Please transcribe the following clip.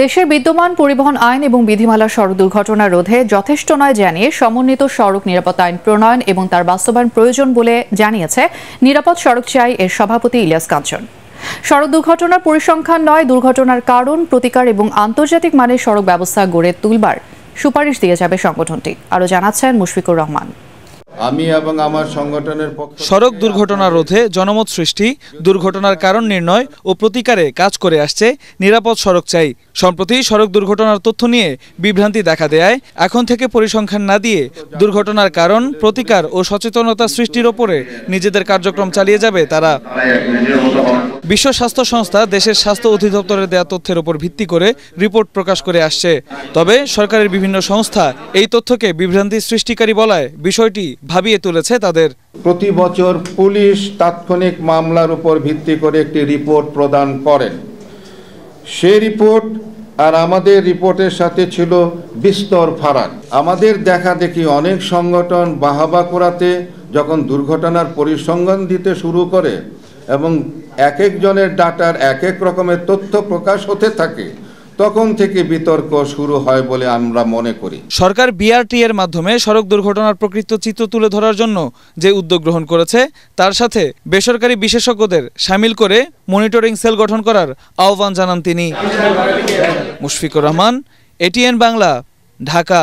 দেশের বিদ্যমান পরিবহন আইন এবং বিধিমালা সড়ক দুর্ঘটনা রোধে যথেষ্ট নয় জানিয়ে সমন্বিত সড়ক নিরাপত্তা আইন প্রণয়ন এবং তার বাস্তবায়ন প্রয়োজন বলে জানিয়েছে নিরাপদ সড়ক চাই এর সভাপতি ইলিয়াস কাঞ্চন। সড়ক দুর্ঘটনার পরিসংখ্যান নয়, দুর্ঘটনার কারণ, প্রতিকার এবং আন্তর্জাতিক মানের সড়ক ব্যবস্থা গড়ে তুলবার সুপারিশ দিয়ে যাবে সংগঠনটি। আরও জানাচ্ছেন মুশফিকুর রহমান। আমি এবং আমার সংগঠনের পক্ষ সড়ক দুর্ঘটনা রোধে জনমত সৃষ্টি দুর্ঘটনার কারণ নির্ণয় ও প্রতিকারে কাজ করে আসছে নিরাপদ সড়ক চাই। সম্প্রতি সড়ক দুর্ঘটনার তথ্য নিয়ে বিভ্রান্তি দেখা দেয়। এখন থেকে পরিসংখ্যান না দিয়ে দুর্ঘটনার কারণ প্রতিকার ও সচেতনতা সৃষ্টির ওপরে নিজেদের কার্যক্রম চালিয়ে যাবে তারা। বিশ্ব স্বাস্থ্য সংস্থা দেশের স্বাস্থ্য অধিদপ্তরের দেয়া তথ্যের উপর ভিত্তি করে রিপোর্ট প্রকাশ করে আসছে। তবে সরকারের বিভিন্ন সংস্থা এই তথ্যকে বিভ্রান্তি সৃষ্টিকারী বলায় বিষয়টি ভাবিয়ে তুলেছে তাদের। প্রতি বছর পুলিশ তাৎক্ষণিক মামলার উপর ভিত্তি করে একটি রিপোর্ট প্রদান করেন। সেই রিপোর্ট আর আমাদের রিপোর্টের সাথে ছিল বিস্তর ফারাক। আমাদের দেখা দেখি অনেক সংগঠন বাহাবা করাতে যখন দুর্ঘটনার পরিসংখ্যান দিতে শুরু করে এবং এক একজনের ডাটার এক এক রকমের তথ্য প্রকাশ হতে থাকে, তখন থেকে বিতর্ক শুরু হয় বলে আমরা মনে করি। সরকার বিআরটি এর মাধ্যমে সড়ক দুর্ঘটনার প্রকৃত চিত্র তুলে ধরার জন্য যে উদ্যোগ গ্রহণ করেছে, তার সাথে বেসরকারি বিশেষজ্ঞদের সামিল করে মনিটরিং সেল গঠন করার আহ্বান জানান তিনি। মুশফিকুর রহমান এটিএন বাংলা, ঢাকা।